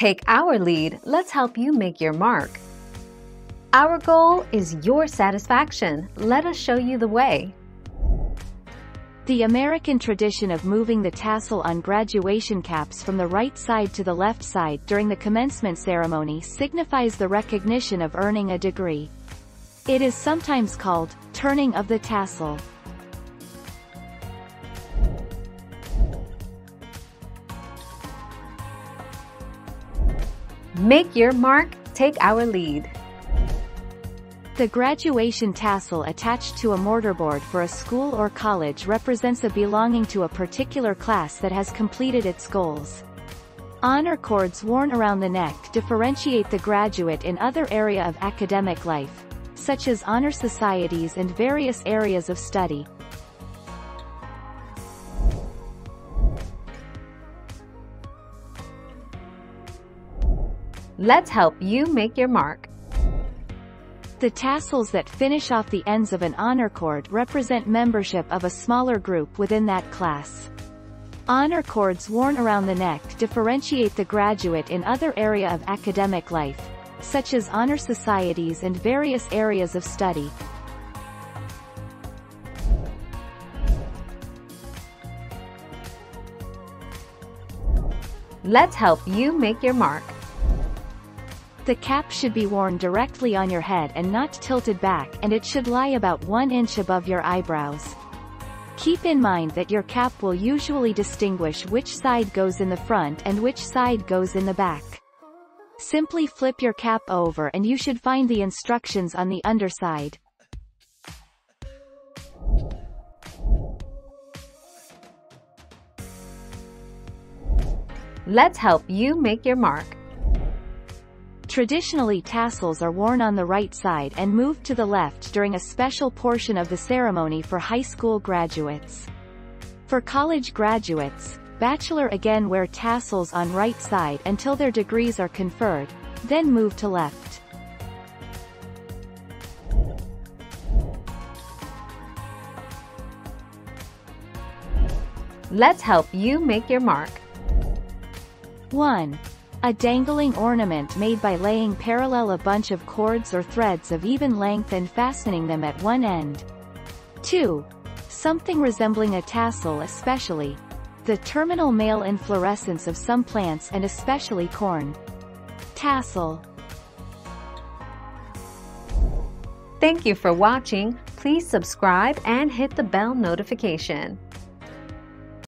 Take our lead, let's help you make your mark. Our goal is your satisfaction. Let us show you the way. The American tradition of moving the tassel on graduation caps from the right side to the left side during the commencement ceremony signifies the recognition of earning a degree. It is sometimes called, turning of the tassel. Make your mark, take our lead. The graduation tassel attached to a mortarboard for a school or college represents a belonging to a particular class that has completed its goals. Honor cords worn around the neck differentiate the graduate in other area of academic life, such as honor societies and various areas of study. Let's help you make your mark. The tassels that finish off the ends of an honor cord represent membership of a smaller group within that class. Honor cords worn around the neck differentiate the graduate in other area of academic life, such as honor societies and various areas of study. Let's help you make your mark. The cap should be worn directly on your head and not tilted back and it should lie about 1 inch above your eyebrows. Keep in mind that your cap will usually distinguish which side goes in the front and which side goes in the back. Simply flip your cap over and you should find the instructions on the underside. Let's help you make your mark. Traditionally tassels are worn on the right side and moved to the left during a special portion of the ceremony for high school graduates. For college graduates, bachelor again wear tassels on right side until their degrees are conferred, then move to left. Let's help you make your mark. 1. A dangling ornament made by laying parallel a bunch of cords or threads of even length and fastening them at one end. 2. Something resembling a tassel especially. The terminal male inflorescence of some plants and especially corn. Tassel. Thank you for watching. Please subscribe and hit the bell notification.